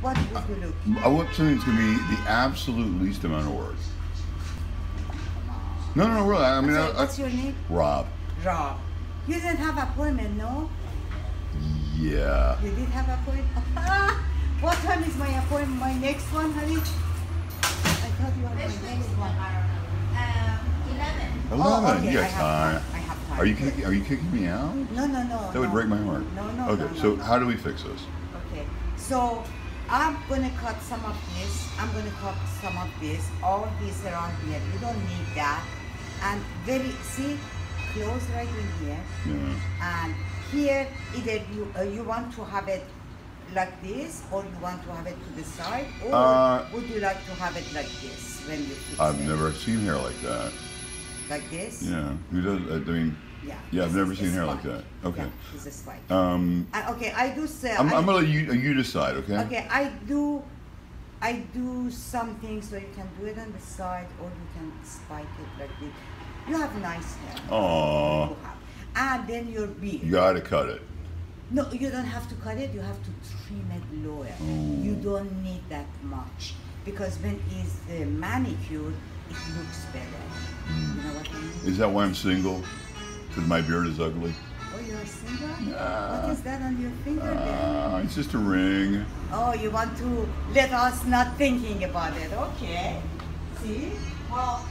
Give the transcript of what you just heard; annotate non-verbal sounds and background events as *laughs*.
what would you look? I want something that's going to be the absolute least amount of work. No, no, no, really. I mean, Sorry, I, what's I, your name? Rob. Rob. You didn't have appointment, no? Yeah. You did have appointment. *laughs* what time is my appointment? My next one, honey? I thought you had my next one. Um, 11. Eleven. okay, you I got have time. time. I have time. Are you kick- are you kicking me out? No, no, no. That would break my heart. No, no. Okay, no, so no. how do we fix this? Okay, so I'm gonna cut some of this. I'm gonna cut some of this. All this around here. You don't need that. And very see, close right in here. Yeah. And here, either you uh, you want to have it like this, or you want to have it to the side, or Uh, would you like to have it like this when you I've it? never seen hair like that. Like this. Yeah. Who does? I mean, Yeah. Yeah, I've never seen hair like that. Okay. Yeah, this is spike. um, Uh, okay, I do say. I'm, I, I'm gonna let you you decide. Okay. Okay, I do, I do something so you can do it on the side or you can spike it like this. You have nice hair. Aw. You have. And then your beard. You gotta cut it. No, you don't have to cut it. You have to trim it lower. Oh. You don't need that much because when it's the manicure, it looks better. Is that why I'm single? Because my beard is ugly. Oh, you're single? What is that on your finger then? Ah, it's just a ring. Oh, you want to let us not thinking about it. Okay. See? Well,